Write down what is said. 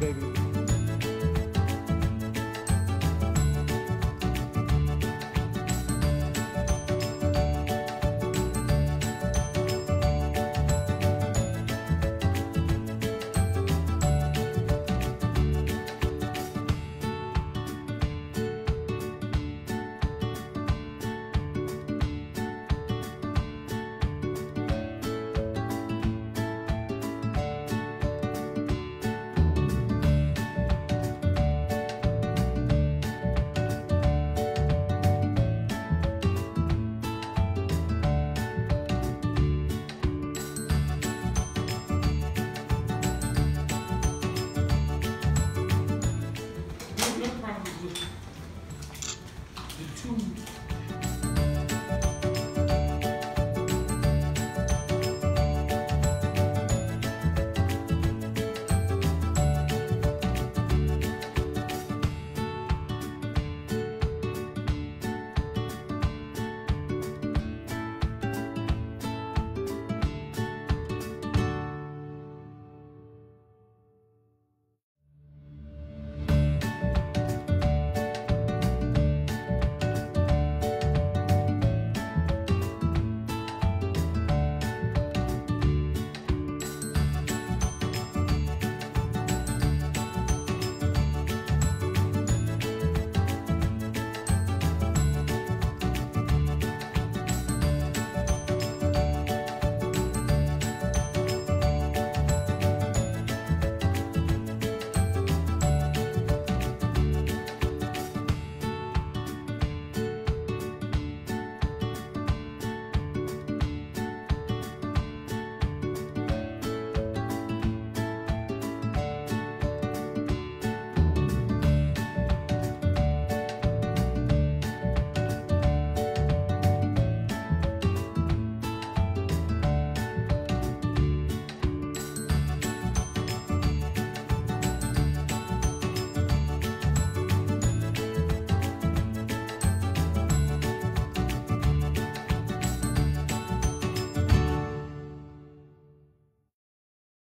baby. 춤